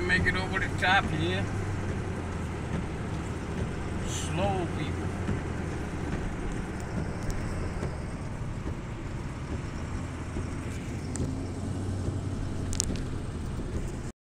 to make it over the top here. Slow people.